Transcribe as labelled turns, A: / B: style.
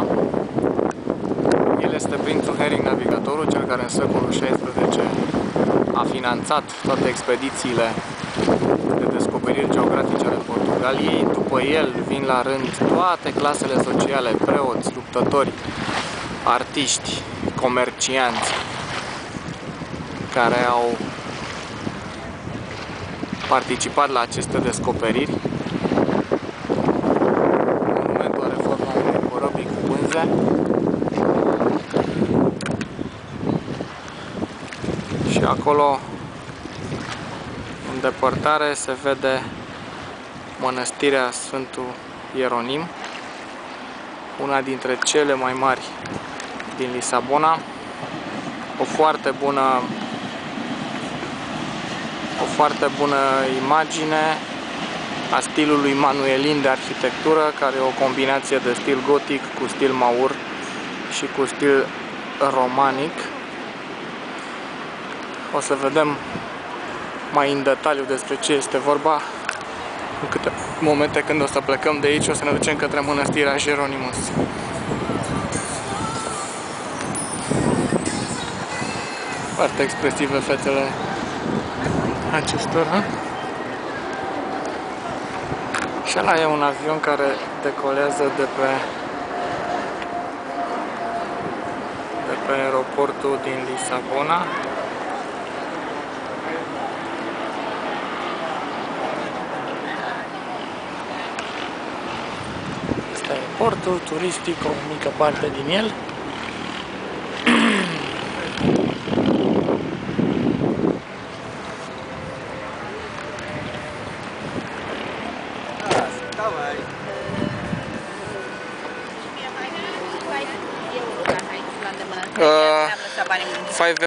A: Lisabona. El este Prințul Herring Navigatorul, cel care în secolul XVI a finanțat toate expedițiile de descoperiri geografice ale Portugaliei. După el vin la rând toate clasele sociale, preoți, luptători, artiști, comercianți, care au participat la aceste descoperiri. Cu pânze. Și acolo, în depărtare, se vede mănăstirea Sfântul Ieronim, una dintre cele mai mari din Lisabona, o foarte bună o foarte bună imagine a stilului manuelin de arhitectură, care e o combinație de stil gotic cu stil maur și cu stil romanic. O să vedem mai în detaliu despre ce este vorba în câte momente când o să plecăm de aici, o să ne ducem către mănăstirea Jeronimus. Foarte expresive fețele acestora. Și ăla e un avion care decolează de pe de pe aeroportul din Lisabona. Asta e portul turistic, o mică parte din el. Ah, five